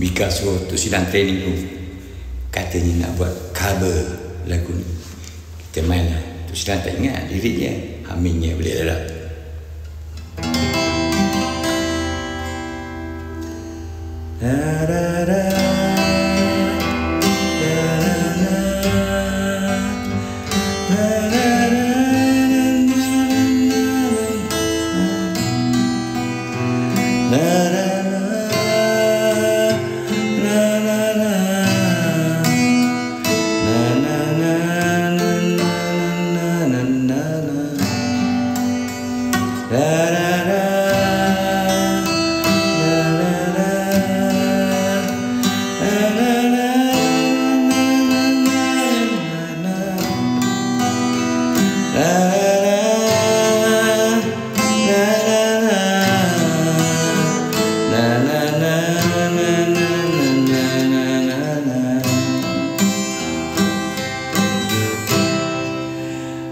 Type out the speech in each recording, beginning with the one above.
Mika suruh tu sedang training tu Katanya nak buat cover lagu ni. Kita main lah. Tu sedang tak ingat liriknya Aminnya boleh lah Da da da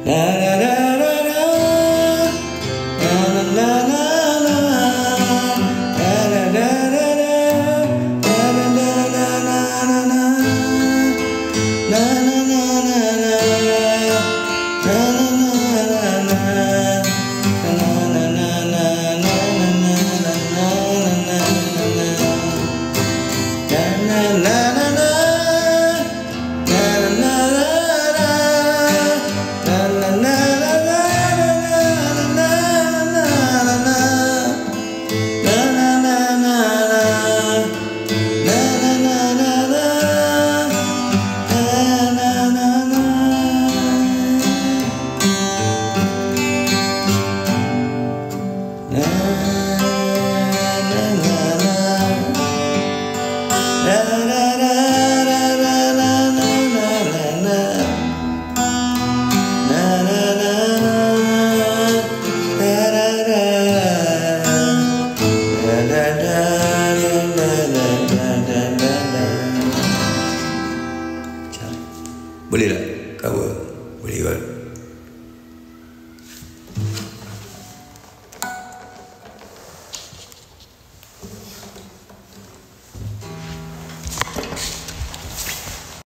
La la la Boleh tak cover? Boleh kot. Kan?